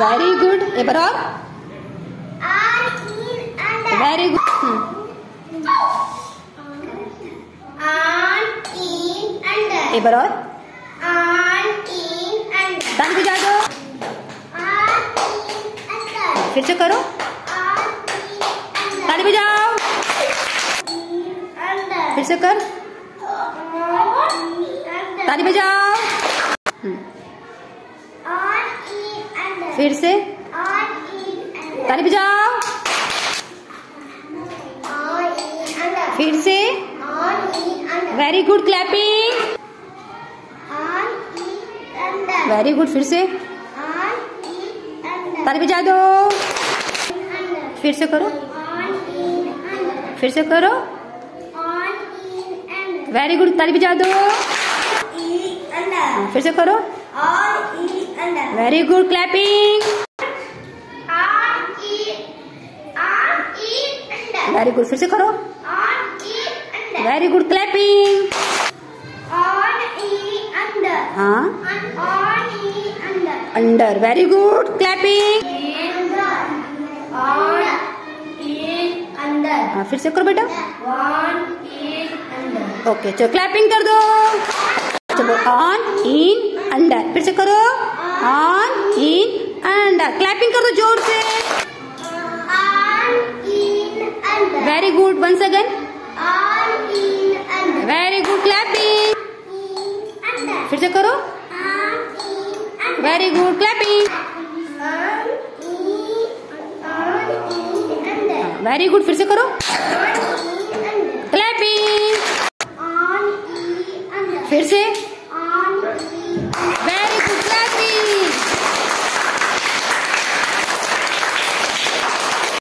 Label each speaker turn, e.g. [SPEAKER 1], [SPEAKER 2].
[SPEAKER 1] Very good एक बार और very good एक बार और ताली बजा दो फिर से करो ताली बजाओ फिर से कर ताली बजाओ फिर से। ताली बजाओ। फिर से। Very good clapping very good फिर से। ताली बजा दो। फिर से करो। फिर से करो। वेरी गुड ताली बजा दो। फिर से करो। Very good clapping very good फिर से करो. वेरी गुड क्लैपिंग हाँ. अंडर वेरी गुड क्लैपिंग हाँ फिर से करो बेटा. ओके चलो क्लैपिंग कर दो. चलो ऑन इन अंडर फिर से करो ऑन इन अंडर क्लैपिंग कर दो ज़ोर से very good once again very good clapping फिर से करो very good clapping very good फिर से करो क्लैपिंग फिर से